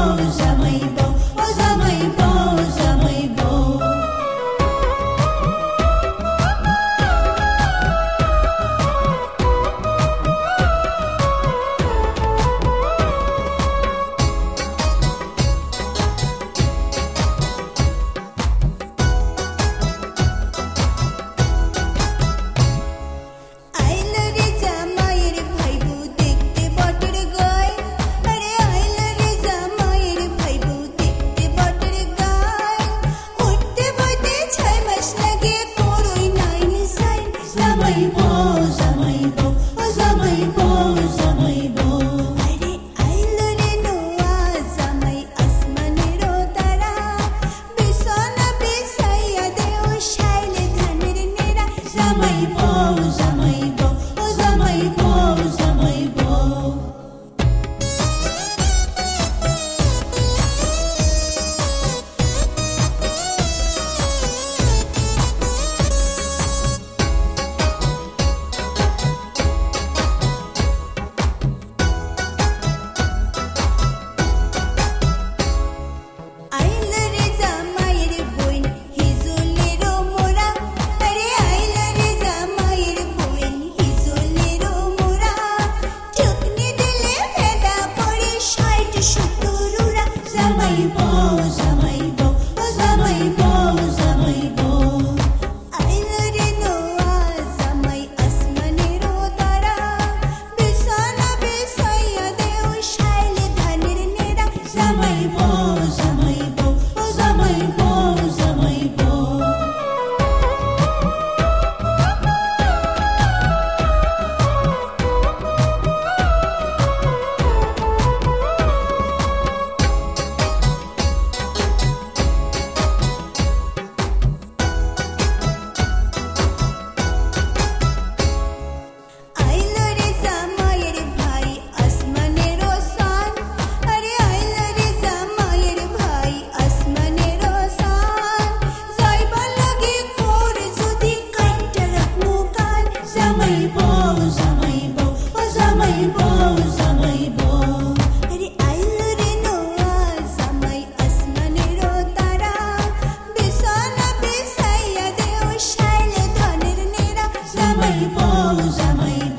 Osama Ibão, Osama 为我 mãe pousa, mãe